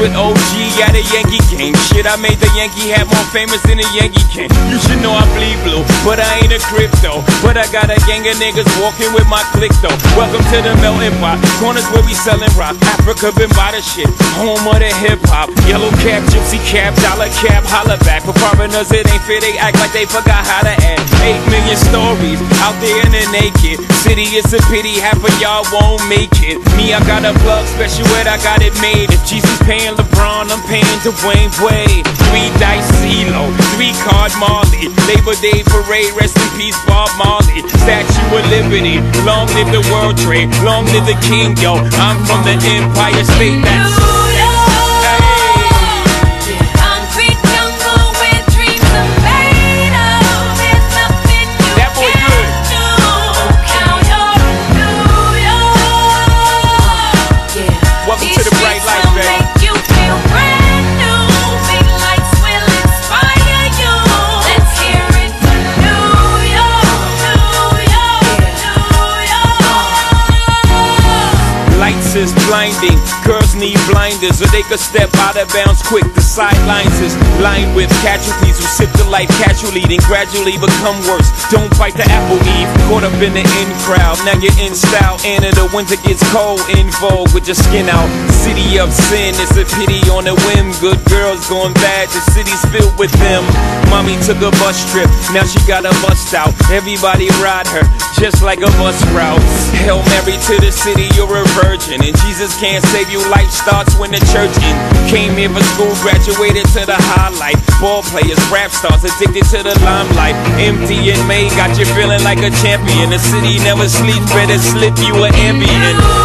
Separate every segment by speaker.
Speaker 1: With OG at a Yankee game. Shit, I made the Yankee hat more famous than a Yankee can. You should know I bleed blue, but I ain't a crypto. But I got a gang of niggas walking with my click though. Welcome to the melting pot. Corners where we selling rock. Africa been by the shit. Home of the hip hop. Yellow cap, gypsy cap, dollar cap, holla back. For foreigners, it ain't fair. They act like they forgot how to act. Eight million stories out there in the naked city. It's a pity half of y'all won't make it. Me, I got a plug special ed, I got it made. If Jesus paying LeBron, I'm paying Dwayne Wade. Three dice CeeLo, three card Marley. Labor Day parade, rest in peace Bob Marley. Statue of Liberty, long live the World Trade, long live the King, yo. I'm from the Empire State. That's Is blinding, girls need blinders, or they could step out of bounds quick. The sidelines is lined with casualties who sip the life casually, then gradually become worse. Don't bite the apple eve, caught up in the in crowd. Now you're in style, and in the winter gets cold, in vogue with your skin out. City of sin, it's a pity on a whim. Good girls going bad, the city's filled with them. Mommy took a bus trip, now she got a bust out. Everybody ride her, just like a bus route. Hail Mary to the city, you're a virgin. And Jesus can't save you, life starts when the church in. Came here for school, graduated to the highlight. Ball players, rap stars, addicted to the limelight. Empty and May got you feeling like a champion. The city never sleeps, better slip you an ambient.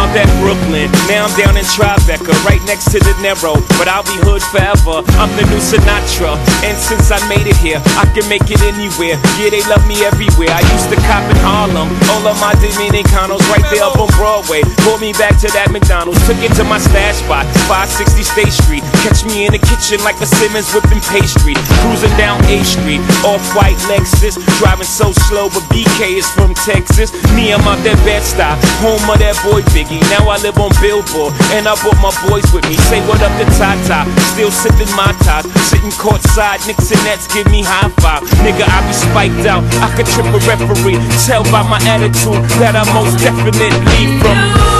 Speaker 1: I'm Brooklyn. Now I'm down in Tribeca, right next to the Narrow. But I'll be hood forever. I'm the new Sinatra. And since I made it here, I can make it anywhere. Yeah, they love me everywhere. I used to cop in Harlem. All of my Dominicanos right there up on Broadway. Pulled me back to that McDonald's. Took it to my stash spot, 560 State Street. Catch me in the kitchen like a Simmons whipping pastry. Cruising down A Street, off white Lexus. Driving so slow, but BK is from Texas. Me, I'm out that Bed-Stuy, home of that boy Biggie. Now I live on Billboard, and I brought my boys with me. Say what up to Tata, still sipping my top. Sitting courtside, Knicks and Nets give me high five. Nigga, I be spiked out, I could trip a referee. Tell by my attitude that I most definitely from.